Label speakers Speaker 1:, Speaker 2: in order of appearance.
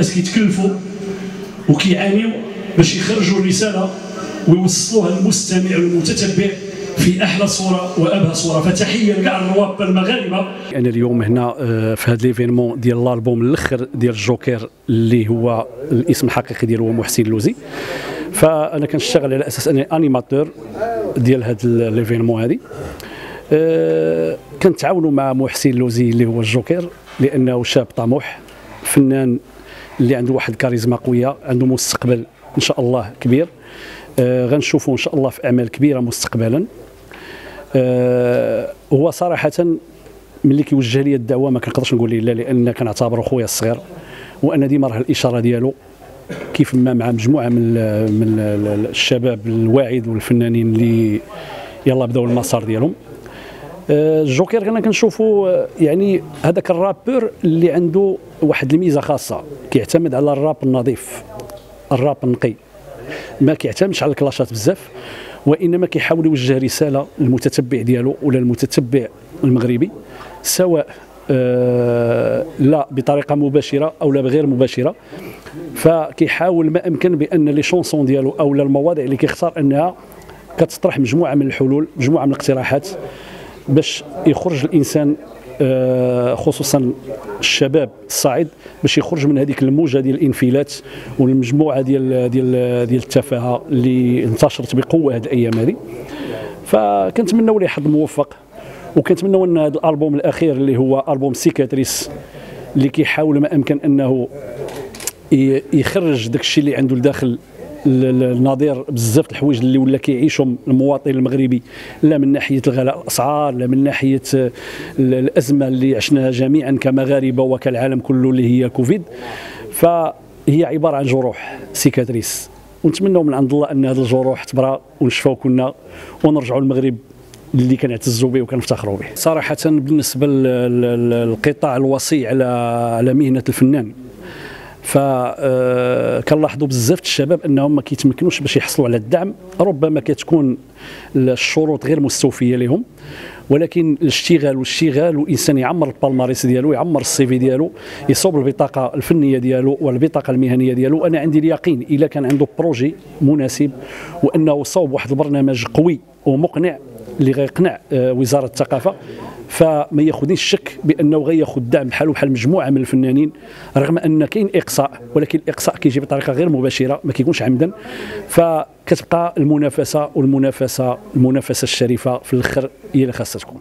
Speaker 1: الناس كيتكلفوا وكيعانيوا باش يخرجوا الرسالة ويوصلوها للمستمع والمتتبع في أحلى صورة وأبهى صورة. فتحية لكاع الرواب المغاربة.
Speaker 2: أنا اليوم هنا آه، في هذا l'événement ديال الالبوم الأخر ديال الجوكر اللي هو الاسم الحقيقي ديالو هو محسن لوزي. فأنا كنشتغل على أساس أني animateur ديال هذا l'événement هذه كنتعاونوا مع محسن لوزي اللي هو الجوكر لأنه شاب طموح فنان اللي عنده واحد كاريزما قوية عنده مستقبل إن شاء الله كبير. أه غنشوفوا إن شاء الله في أعمال كبيرة مستقبلا. أه هو صراحة ملي كيوجه لي الدعوة ما كنقدرش نقول لا لأن كنعتبره خويا الصغير وأنا ديما راه الإشارة ديالو كيف ما مع مجموعة من من الشباب الواعد والفنانين اللي يلا بداو المسار ديالهم. آه، الجوكر أنا كنشوفوا آه، يعني هذاك الرابور اللي عنده واحد الميزة خاصة كيعتمد على الراب النظيف الراب النقي. ما كيعتمدش على الكلاشات بزاف وإنما كيحاول يوجه رسالة للمتتبع ديالو ولا المتتبع المغربي سواء آه لا بطريقة مباشرة أو لا بغير مباشرة. فكيحاول ما أمكن بأن لي شونسون ديالو أو المواضيع اللي كيختار أنها كتطرح مجموعة من الحلول مجموعة من الاقتراحات. باش يخرج الإنسان آه، خصوصا الشباب الصاعد باش يخرج من هذيك الموجة ديال الإنفلات والمجموعة ديال ديال ديال التفاهة اللي انتشرت بقوة هذه الأيام هذه. فكنتمنوا ليه حظ موفق وكنتمنوا أن هذا الألبوم الأخير اللي هو ألبوم سيكاتريس اللي كيحاول ما أمكن أنه يخرج داك الشيء اللي عنده لداخل النظير بزاف الحوايج اللي ولا كيعيشهم المواطن المغربي لا من ناحية الغلاء الأسعار لا من ناحية الأزمة اللي عشناها جميعا كمغاربة وكالعالم كله اللي هي كوفيد. فهي عبارة عن جروح سيكاتريس. ونتمنوا من عند الله أن هذه الجروح تبرى ونشفاو كنا ونرجعوا المغرب اللي كنعتزوا به وكنفتخروا به. صراحة بالنسبة للقطاع الوصي على على مهنة الفنان فكنلاحظوا آه، بزاف الشباب انهم ما كيتمكنوش باش يحصلوا على الدعم ربما كتكون الشروط غير مستوفية لهم ولكن الاشتغال والاشتغال والإنسان يعمر ال palmarès ديالو يعمر ال CV ديالو يصوب البطاقة الفنية ديالو والبطاقة المهنية ديالو. أنا عندي اليقين اذا كان عنده projet مناسب وأنه صوب واحد البرنامج قوي ومقنع اللي غيقنع آه، وزارة الثقافة. فما ياخذنيش الشك بأنه غياخذ دعم بحال بحال مجموعة من الفنانين رغم أن كاين إقصاء ولكن الإقصاء كيجي بطريقة غير مباشرة ما كيكونش عمدا. فكتبقى المنافسة والمنافسة المنافسة الشريفة في الآخر هي اللي خاصها تكون.